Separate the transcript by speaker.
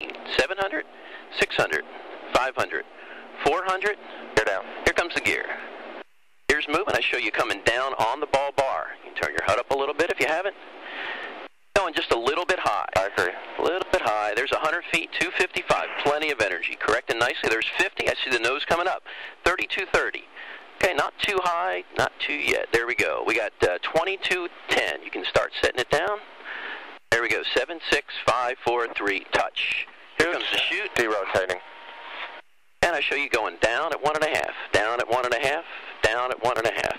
Speaker 1: 700, 600, 500, 400.
Speaker 2: Gear down.
Speaker 1: Here comes the gear. Gear's moving. I show you coming down on the ball bar. You can turn your HUD up a little bit if you haven't. Going just a little bit high.
Speaker 2: I agree.
Speaker 1: A little bit high. There's 100 feet, 255. Plenty of energy. Correcting nicely. There's 50. I see the nose coming up. 3230. Okay, not too high, not too yet. There we go. We got uh, 2210. You can start setting it down. There we go. Seven, six, five, four, three. Touch. Here comes the chute.
Speaker 2: Derotating.
Speaker 1: And I show you going down at one and a half, down at one and a half, down at one and a half.